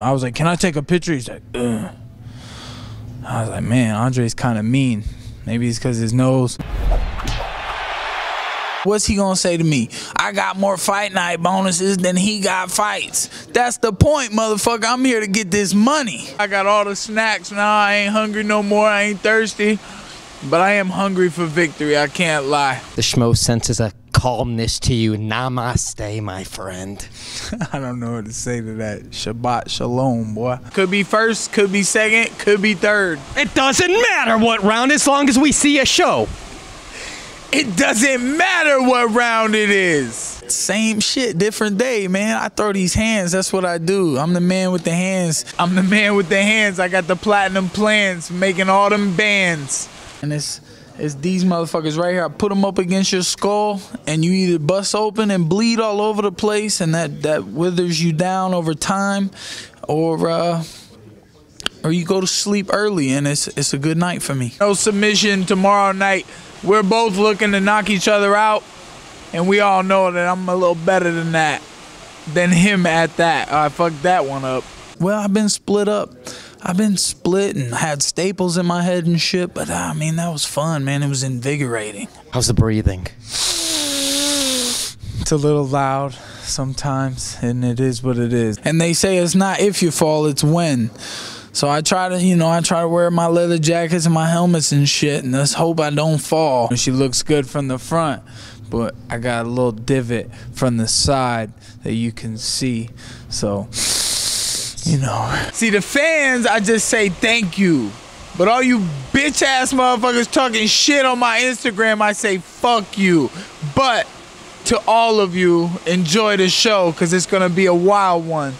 I was like, "Can I take a picture?" He's like, Ugh. I was like, "Man, Andre's kind of mean. Maybe it's because his nose." What's he gonna say to me? I got more fight night bonuses than he got fights. That's the point, motherfucker. I'm here to get this money. I got all the snacks now. I ain't hungry no more. I ain't thirsty. But I am hungry for victory. I can't lie. The schmo senses a calmness to you. Namaste, my friend. I don't know what to say to that. Shabbat shalom, boy. Could be first, could be second, could be third. It doesn't matter what round as long as we see a show. It doesn't matter what round it is. Same shit, different day, man. I throw these hands. That's what I do. I'm the man with the hands. I'm the man with the hands. I got the platinum plans, making all them bands. And it's it's these motherfuckers right here. I put them up against your skull, and you either bust open and bleed all over the place, and that that withers you down over time, or uh, or you go to sleep early, and it's it's a good night for me. No submission tomorrow night. We're both looking to knock each other out, and we all know that I'm a little better than that, than him at that. I fucked that one up. Well, I've been split up. I've been split and had staples in my head and shit, but I mean that was fun, man. It was invigorating. How's the breathing? It's a little loud sometimes, and it is what it is. And they say it's not if you fall, it's when. So I try to, you know, I try to wear my leather jackets and my helmets and shit, and let's hope I don't fall. And she looks good from the front, but I got a little divot from the side that you can see. So, you know. See, the fans, I just say thank you. But all you bitch ass motherfuckers talking shit on my Instagram, I say fuck you. But to all of you, enjoy the show because it's going to be a wild one.